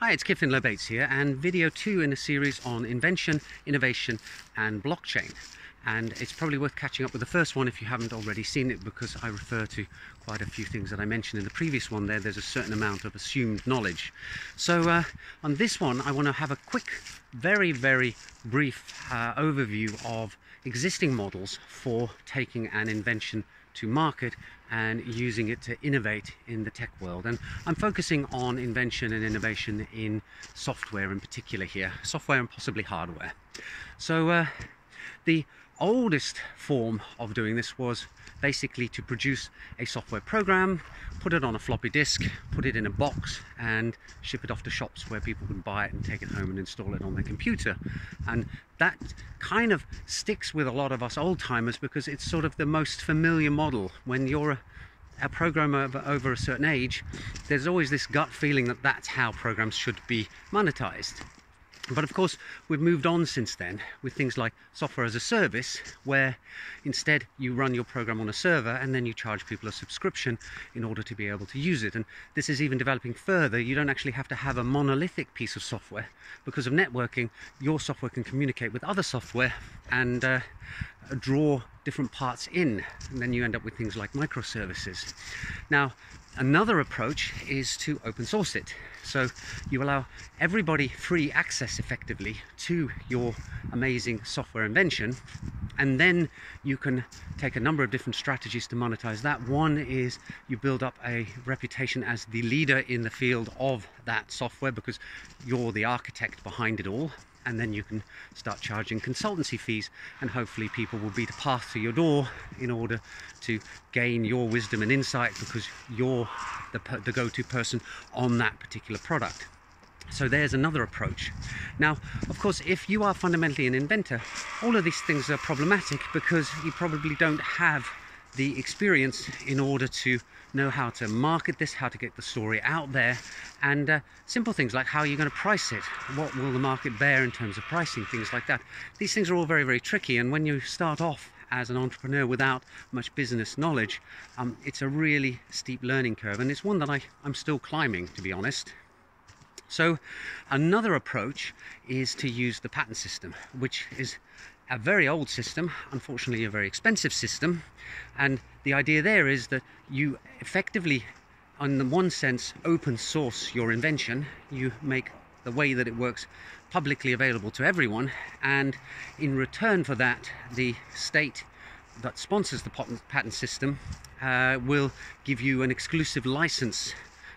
Hi, it's Kyffin Lobates here and video two in a series on invention, innovation and blockchain. And it's probably worth catching up with the first one if you haven't already seen it because I refer to quite a few things that I mentioned in the previous one there. There's a certain amount of assumed knowledge. So uh, on this one, I want to have a quick, very, very brief uh, overview of existing models for taking an invention to market and using it to innovate in the tech world. And I'm focusing on invention and innovation in software in particular here, software and possibly hardware. So uh, the oldest form of doing this was basically to produce a software program, put it on a floppy disk, put it in a box and ship it off to shops where people can buy it and take it home and install it on their computer. And that kind of sticks with a lot of us old timers because it's sort of the most familiar model. When you're a, programmer over a certain age, there's always this gut feeling that that's how programs should be monetized. But of course, we've moved on since then with things like software as a service, where instead you run your program on a server and then you charge people a subscription in order to be able to use it. And this is even developing further. You don't actually have to have a monolithic piece of software. Because of networking, your software can communicate with other software and uh, draw different parts in. And then you end up with things like microservices. Now, Another approach is to open source it. So you allow everybody free access effectively to your amazing software invention. And then you can take a number of different strategies to monetize that. One is you build up a reputation as the leader in the field of that software because you're the architect behind it all and then you can start charging consultancy fees and hopefully people will beat a path to your door in order to gain your wisdom and insight because you're the, the go-to person on that particular product. So there's another approach. Now, of course, if you are fundamentally an inventor, all of these things are problematic because you probably don't have the experience in order to know how to market this, how to get the story out there, and uh, simple things like how you're going to price it, what will the market bear in terms of pricing, things like that. These things are all very, very tricky, and when you start off as an entrepreneur without much business knowledge, um, it's a really steep learning curve, and it's one that I, I'm still climbing, to be honest. So another approach is to use the patent system, which is a very old system, unfortunately a very expensive system. And the idea there is that you effectively, in the one sense, open source your invention. You make the way that it works publicly available to everyone. And in return for that, the state that sponsors the patent system uh, will give you an exclusive license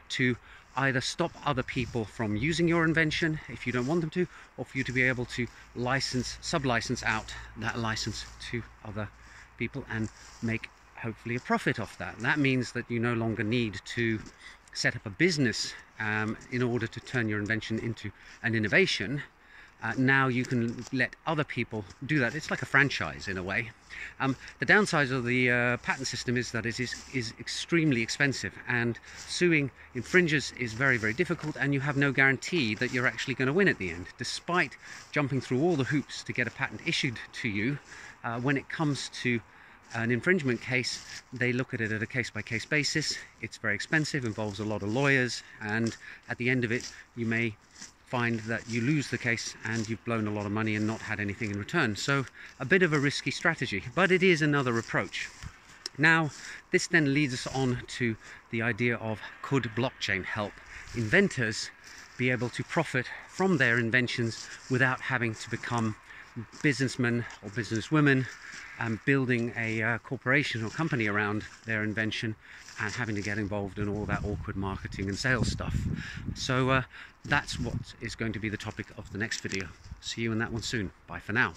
to either stop other people from using your invention if you don't want them to, or for you to be able to license, sub-license out that license to other people and make hopefully a profit off that. That means that you no longer need to set up a business um, in order to turn your invention into an innovation uh, now you can let other people do that. It's like a franchise in a way. Um, the downside of the uh, patent system is that it is, is extremely expensive and suing infringers is very, very difficult and you have no guarantee that you're actually going to win at the end. Despite jumping through all the hoops to get a patent issued to you, uh, when it comes to an infringement case, they look at it at a case by case basis. It's very expensive, involves a lot of lawyers, and at the end of it, you may find that you lose the case and you've blown a lot of money and not had anything in return. So a bit of a risky strategy, but it is another approach. Now, this then leads us on to the idea of could blockchain help inventors be able to profit from their inventions without having to become businessmen or businesswomen and building a uh, corporation or company around their invention and having to get involved in all that awkward marketing and sales stuff. So uh, that's what is going to be the topic of the next video. See you in that one soon. Bye for now.